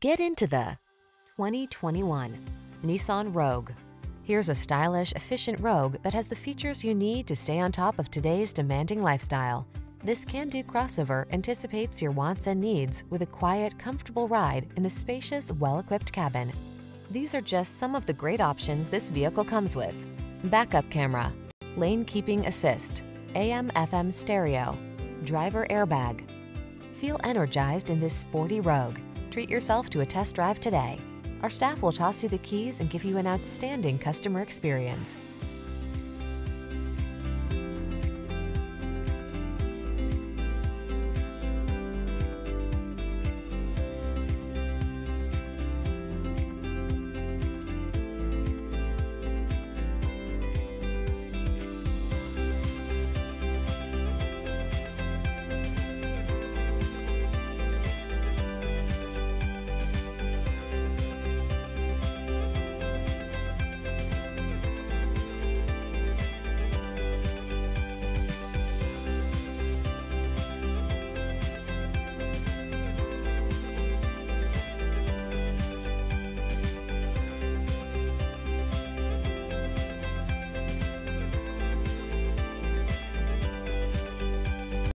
Get into the 2021 Nissan Rogue. Here's a stylish, efficient Rogue that has the features you need to stay on top of today's demanding lifestyle. This can-do crossover anticipates your wants and needs with a quiet, comfortable ride in a spacious, well-equipped cabin. These are just some of the great options this vehicle comes with. Backup camera, lane keeping assist, AM FM stereo, driver airbag. Feel energized in this sporty Rogue. Treat yourself to a test drive today. Our staff will toss you the keys and give you an outstanding customer experience.